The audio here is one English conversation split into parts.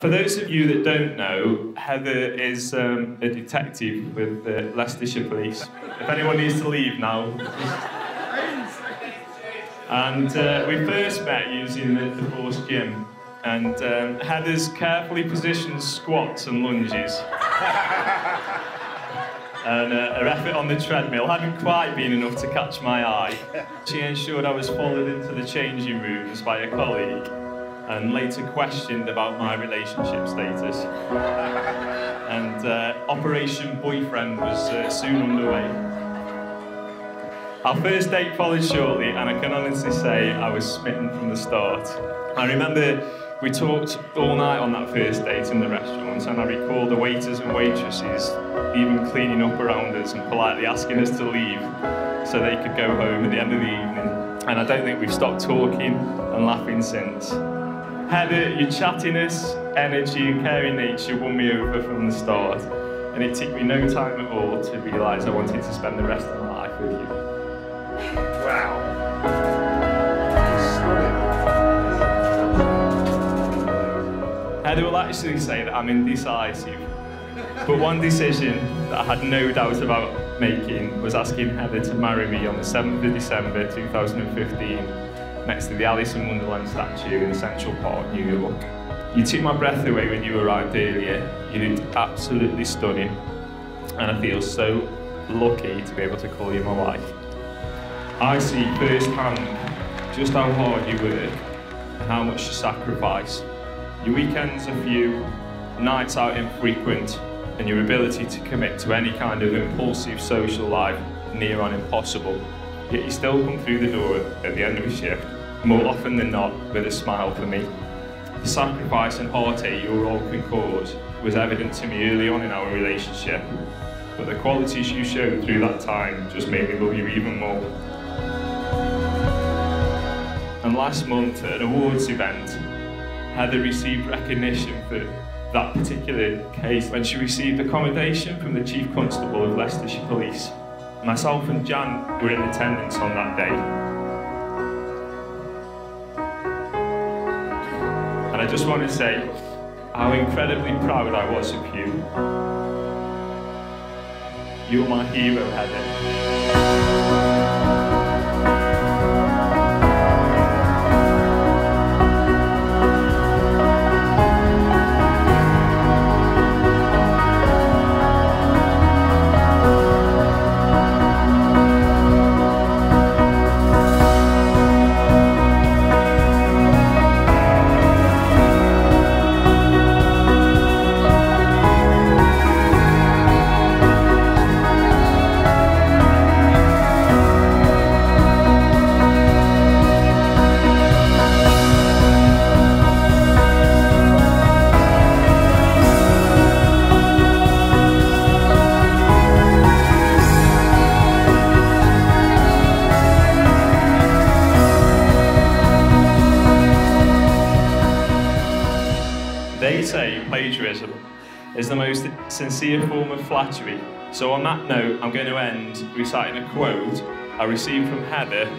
For those of you that don't know, Heather is um, a detective with the Leicestershire Police. If anyone needs to leave now. And uh, we first met using the, the Force Gym. And um, Heather's carefully positioned squats and lunges. and uh, her effort on the treadmill hadn't quite been enough to catch my eye. She ensured I was followed into the changing rooms by a colleague and later questioned about my relationship status. and uh, Operation Boyfriend was uh, soon underway. Our first date followed shortly, and I can honestly say I was smitten from the start. I remember we talked all night on that first date in the restaurant, and I recall the waiters and waitresses even cleaning up around us and politely asking us to leave so they could go home at the end of the evening. And I don't think we've stopped talking and laughing since. Heather, your chattiness, energy, and caring nature won me over from the start, and it took me no time at all to realise I wanted to spend the rest of my life with you. Wow. Heather will actually say that I'm indecisive, but one decision that I had no doubt about making was asking Heather to marry me on the 7th of December 2015 next to the Alice in Wonderland statue in Central Park, New York. You took my breath away when you arrived earlier. You looked absolutely stunning, and I feel so lucky to be able to call you my wife. I see firsthand just how hard you work and how much you sacrifice. Your weekends are few, nights out infrequent, and your ability to commit to any kind of impulsive social life near on impossible. Yet you still come through the door at the end of a shift more often than not with a smile for me. The sacrifice and heartache your role can cause was evident to me early on in our relationship, but the qualities you showed through that time just made me love you even more. And last month at an awards event, Heather received recognition for that particular case when she received accommodation from the Chief Constable of Leicestershire Police. Myself and Jan were in attendance on that day, just want to say how incredibly proud I was of you. You're my hero, Heather. Plagiarism is the most sincere form of flattery. So on that note, I'm going to end reciting a quote I received from Heather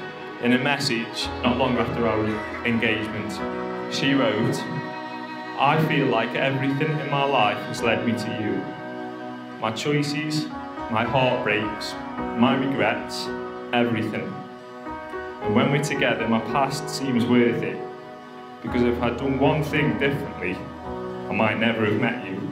in a message not long after our engagement. She wrote, I feel like everything in my life has led me to you. My choices, my heartbreaks, my regrets, everything. And when we're together, my past seems worth it. Because if I'd done one thing differently, I might never have met you.